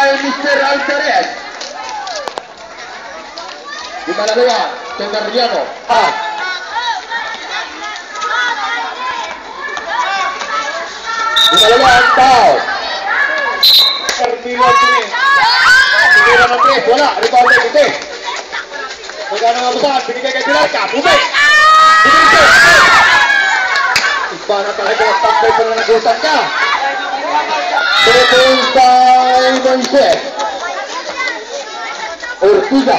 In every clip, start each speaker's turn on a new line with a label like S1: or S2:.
S1: Mister Alcaraz di mana dia Tengardiano ah di mana dia Tau Terpilot ini Tiga nama tres bola rebound dari Putih Tiga nama besar Bini kakek jelaka Putih Putih sampai Second time. Ortiga.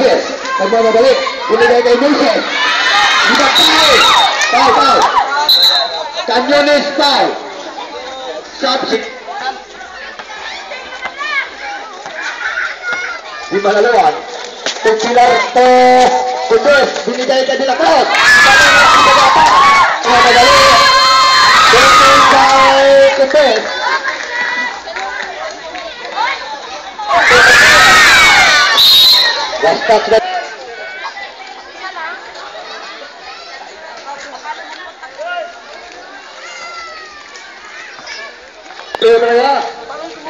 S1: Yes. Subject. di Malalawan. Kucilar teh kudus dinikahi ke dilak laut. Ada dari dinikahi kudus. Lasta sudah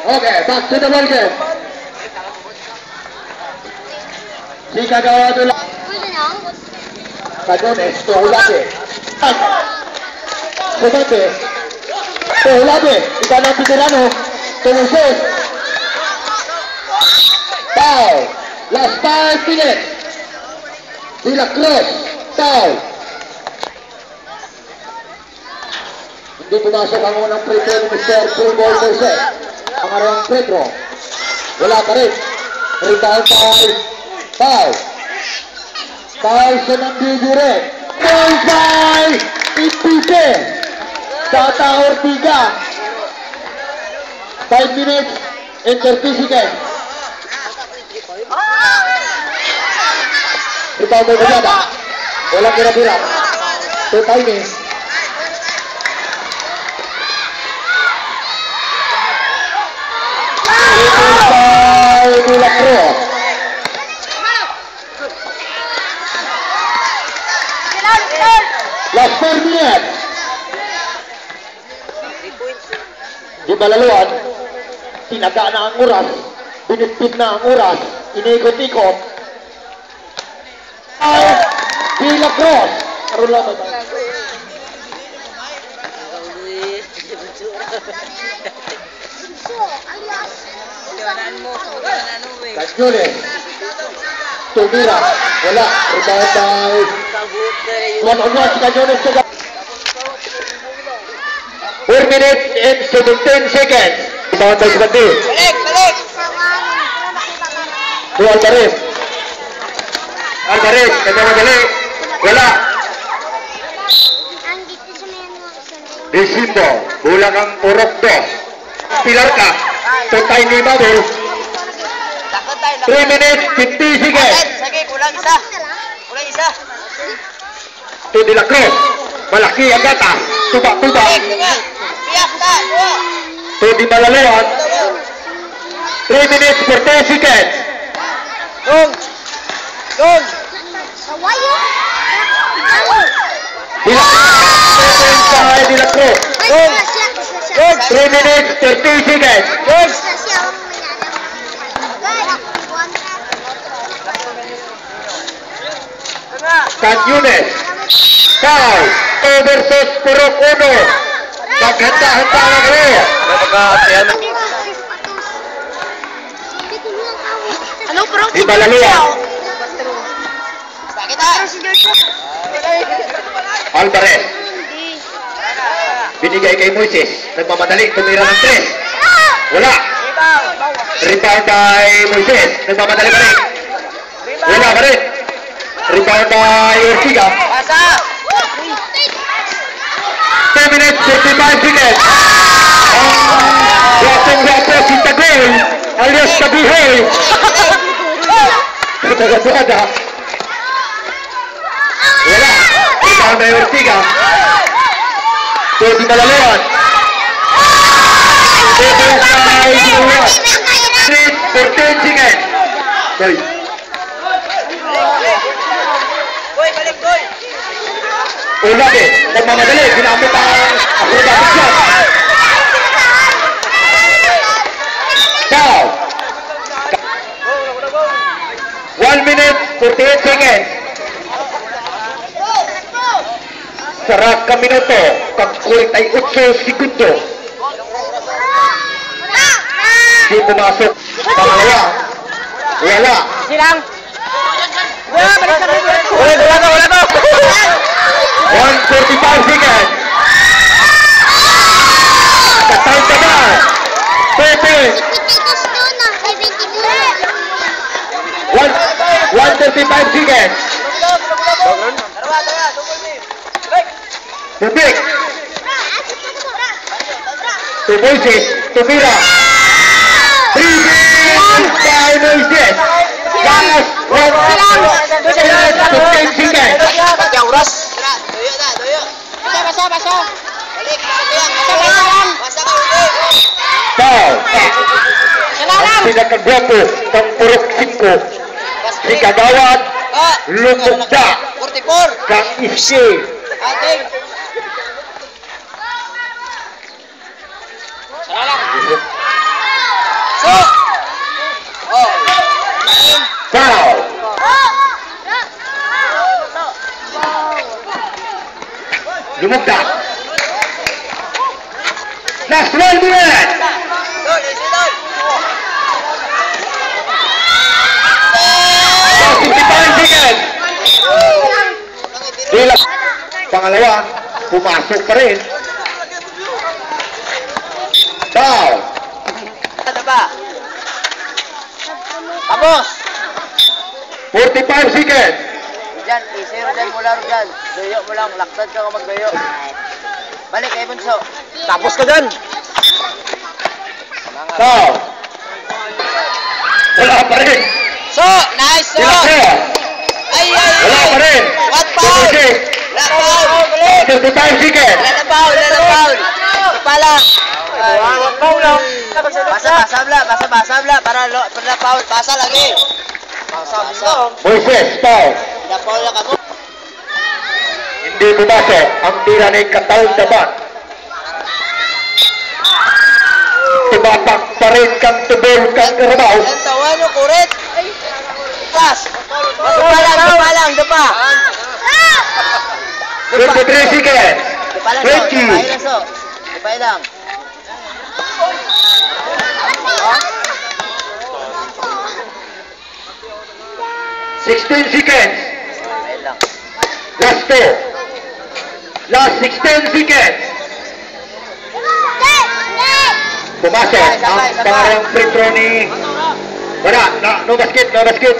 S1: Oke, back to the ball. 你看看对了。大哥，你多好拉队，多拉队，多拉队，你看那皮特拉诺，多么帅！Pau, la está en Pinet. Y la cross, Pau. Hindi pumasok ang unang free throw ni Mr. Pulbol Moises. Ang arang Pedro. Wala pa rin. Rebound pa Five. Five senang digurek. Mulai Impike. Tata Ortiga. Five minutes and 30 seconds. Rebound dari Bola kira-kira. Total miss. Last 4 minutes. Di balaluan, tinaga na ang oras, binitbit na ang oras, inikot-ikot. Ay, Di La Cruz. Karoon lang ba? Cañones. Tumira. Wala. Rebound by One on one si Cañones juga. 4 minutes and 17 seconds. Rebound by Sibati.
S2: Balik, balik!
S1: Alvarez. Alvarez. Nagmamadali. Wala. Resimbo. Bulang ang urok dos. Pilar ka. Tutay ni Mabel.
S2: Takot tayo,
S1: 3
S2: lakot.
S1: minutes 50 seconds.
S2: Sige, kulang isa. Kulang isa.
S1: To De La Cruz. Malaki ang gata. Tuba-tuba. To Di Malalawan. 3 minutes 40 seconds.
S2: Gong! Gong!
S1: De La Cruz. De La Cruz. 3 minutes 30 seconds.
S2: Tengah.
S1: Kanyunes. Foul. Oversos Purok Uno. Maghanda-handa na kayo.
S3: Ano bro?
S1: Di.
S2: Sakit ah.
S1: Alvarez. Binigay kay Moises. Nagmamadali. Tumira ng 3. Wala. Rebound by Moises. Nagmamadali pa rin. Wala pa rin. Ricardo Yurgiga.
S2: Pasa.
S1: 2 minutes 55 seconds. Oh. Blocking the opposite goal. Elias Sabuhay. Tagasuada. Wala. Ricardo Yurgiga. Pwede na lalawan. Defense by
S2: Gilua. 3, 14
S1: Ulat eh. Nagmamadali. Ginamit ang acrobatic shot. Foul. 1 minute 48 seconds. Sarap ka minuto. Kag 48 segundo. Di pumasok. Pangalawa. Wala.
S2: Silang.
S1: 145 seconds. The time three. go. 135 seconds.
S2: The big.
S1: The voices. The mirror. Three minutes.
S2: Five jangan Bukain Yang uras
S1: Basah basah basah Tidak kedua Tempuruk siku Tiga
S2: gawat
S1: Lumuk
S2: dak
S1: Kang
S2: Isi
S1: Foul. Lumugda. Last one minute.
S2: Dol, easy, dol.
S1: 55 seconds. Bilang pangalawa, pumasok pa rin. Foul.
S2: Ano ba? Tapos.
S1: 45 seconds.
S2: Diyan, easy mo dyan mula rin dyan. Duyo mo lang, laktad ka kung magduyo. Balik kay Bunso. Tapos ka dyan.
S1: Foul. Wala pa rin.
S2: So, nice so. Ay, ay, ay.
S1: Wala pa rin.
S2: What foul?
S1: 56.
S2: Wala foul.
S1: 55 seconds.
S2: Wala na foul, wala na foul. Pa lang. What foul lang. Basa, basa, bla, basa, basa, bla. Para, lo, para foul. Basa lagi.
S1: Moises, foul. Hindi pumasok ang tira ni Kataon Daban. Tumapak pa rin kang tubol kang karabaw.
S2: Yan tawa nyo, kuret. Pas. Dupa lang, dupa lang, dupa.
S1: 23 seconds.
S2: Dupa lang, so.
S1: 20.
S2: Dupa lang. Dupa lang.
S1: 16 seconds. Last two. Last 16 seconds. Pumasok ang pangalawang free throw ni... Wala, no, no basket, no basket.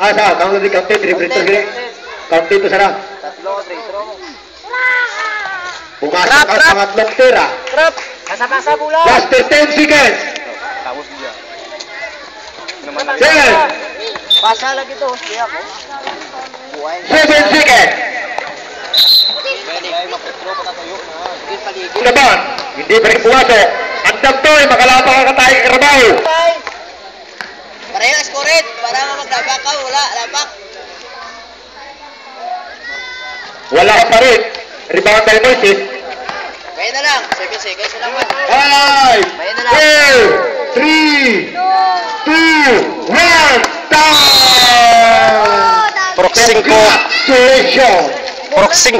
S1: Ah, sa, kamu tadi counted, three free throw gini. Counted itu
S2: mo.
S1: Pumasok ang pangatlong tira.
S2: Trap.
S1: Last 10 seconds.
S2: Tapos dia.
S1: Seven.
S2: Basa lagi to. Siya ko. Buhay.
S1: 7 seconds.
S2: Tayo. Hindi
S1: pa rin pumasok. Ang dagtoy, makalapa ka tayo kay Karabaw.
S2: Bye. Parehas kurit. Para maglabak ka. Wala. Labak.
S1: Wala pa rin. Rebound by Moises.
S2: Kaya na lang. 7 seconds na lang.
S1: Five,
S2: Bayan na lang.
S1: four, Three, two, one, time.
S3: Proxing ko.
S1: Congratulations. Proxing